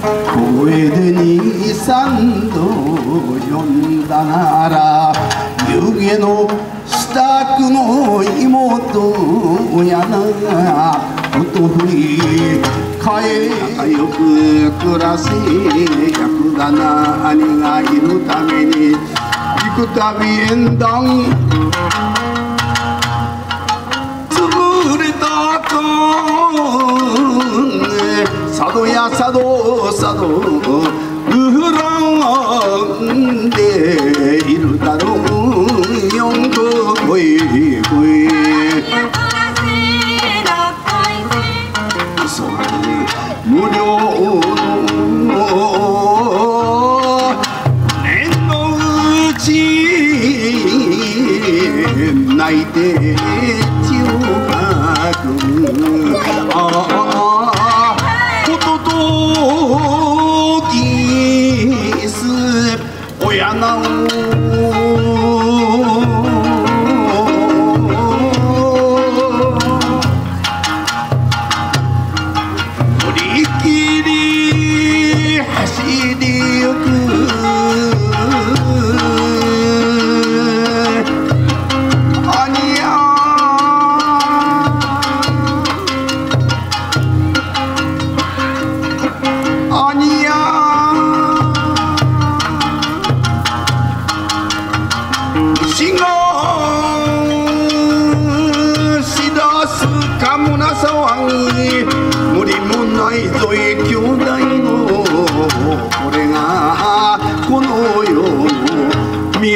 声で二三度呼んだなら湯気の支度の妹やな。ことふり帰仲良く暮らせ役だな。兄がいるために行くたび縁談潰れたか佐渡や佐渡佐渡恨んでいるだろう四個声声そ無料の年のうち泣いて血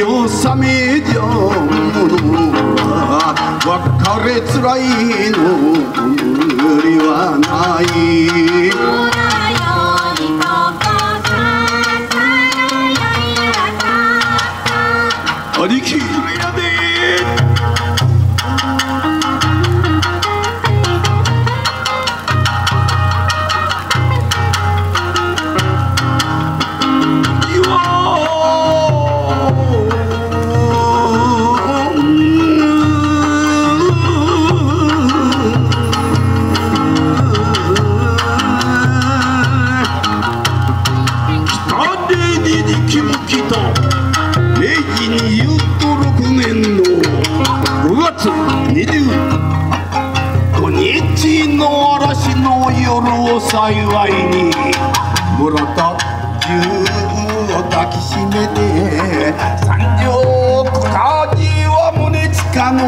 の見納めじゃものは別れつらいの無理はない。夜を幸いに。村田中を抱きしめて三条火事は胸近の。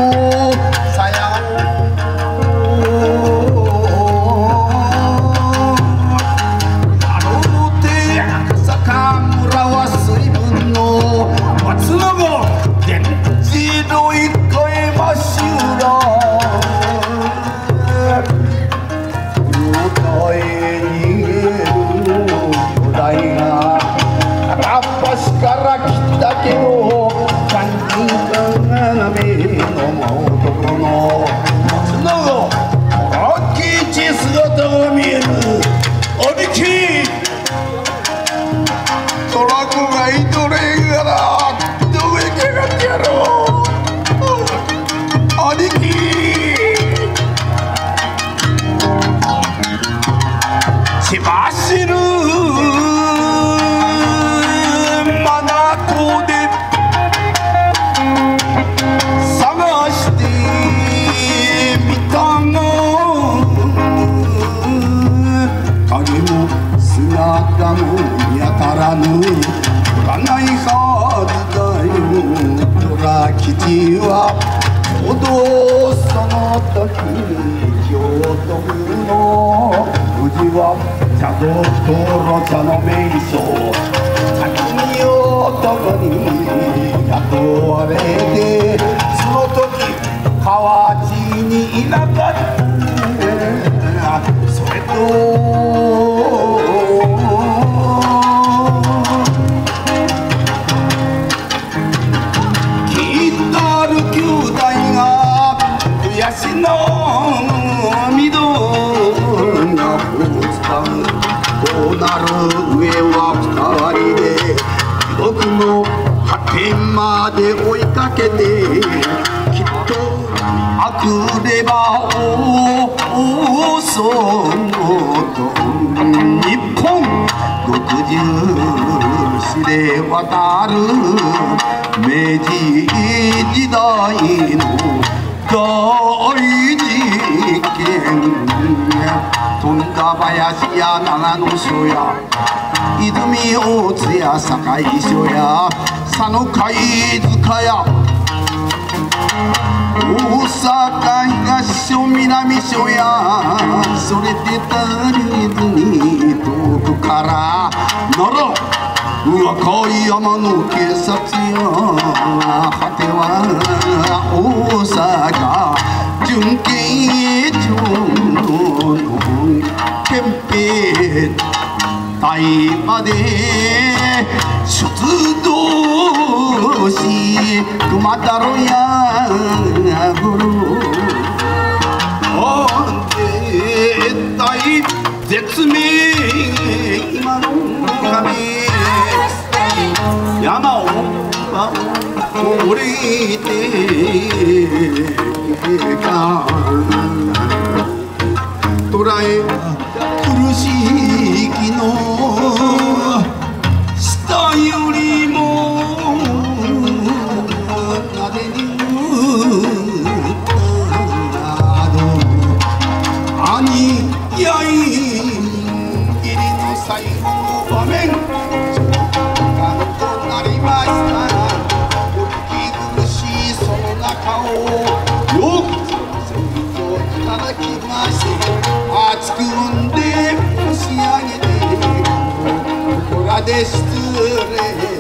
斜めの男の吉はちょうどその時京都府の宇治は茶道と路茶の名所匠男に雇われてその時河内にいなかった。それとこうなる上は二人で地獄の果てまで追いかけてきっとあくればおおそのと。日本れ渡る明治時代の大事件。富田林や長野署や。泉大津や堺署や。佐野貝塚や。大阪東署南署や。それで足りずに遠くから。奈良若い山の警察や。果ては大阪。隊まで出動し熊太郎やぐる絶対絶命今の神山を降りてか捉え苦しいこ